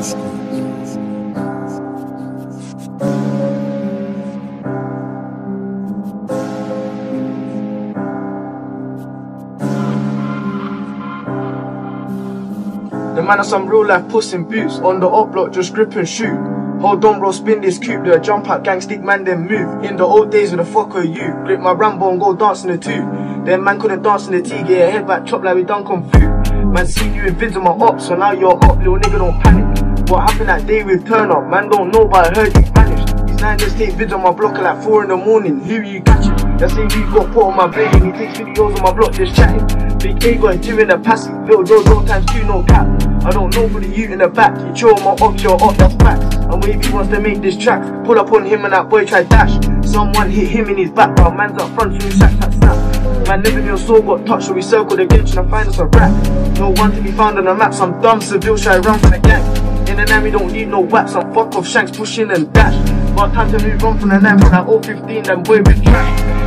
The man are some real life puss in boots. On the up block, just grip and shoot. Hold on, bro, spin this coupe. The jump out, gang stick, man, then move. In the old days, where the fuck are you? Grip my Rambo and go dance in the two. Then man couldn't dance in the T, get your head back, chop like we done kung fu. Man, see you in vids on my ops, so now you're up, little nigga, don't panic. What happened that day with Turner? Man, don't know, but I heard you vanished. These nine just take vids on my block at like 4 in the morning. Who you catching? That same you got put on my brain. He takes videos on my block, just chatting. Big A got two in the passive. Little Jojo times two, no cap. I don't know for the you in the back. You chill my ops, your up, that's facts. And wavy wants to make this track. Pull up on him and that boy try dash. Someone hit him in his back, while man's up front, so he sack, sack, snap. Man, never your soul got touched, so we circled game, trying to find us a rap. No one to be found on the map, some dumb Seville shy run from the gang. In the nine, we don't need no wax, some fuck off shanks pushing and dash. Got time to move on from the nine, from that 015, them boy with trash.